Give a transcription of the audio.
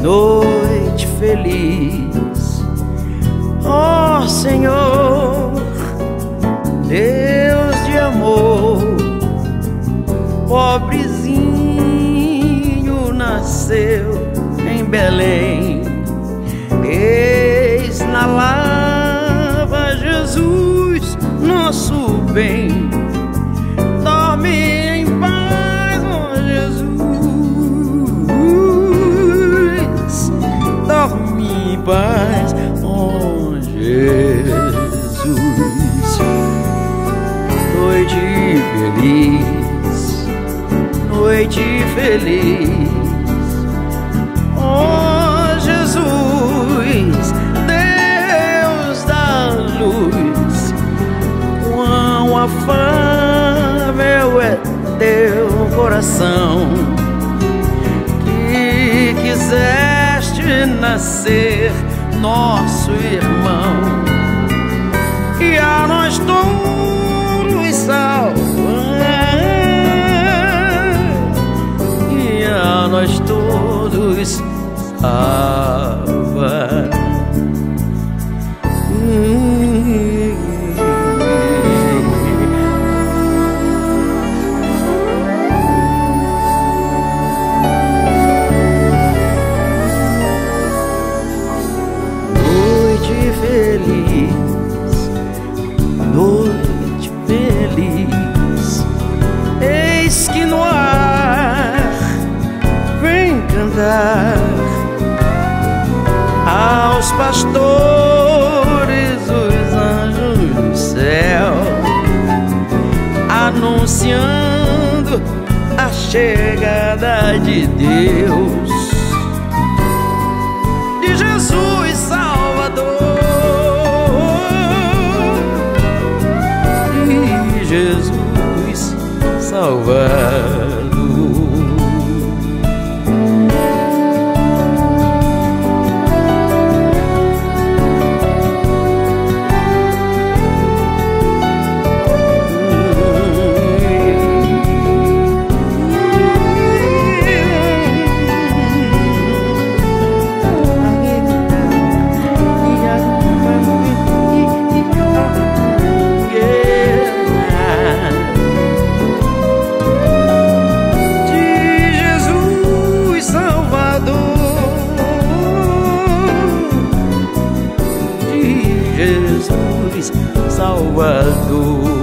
noite feliz. Ó oh, Senhor, Deus de amor, pobrezinho nasceu em Belém. Eis na lava Jesus, nosso bem. Feliz, noite feliz. Oh Jesus, Deus da luz, quão afável é teu coração que quiseste nascer nosso irmão e a nós todos nós todos cantar aos pastores os anjos do céu, anunciando a chegada de Deus. is do.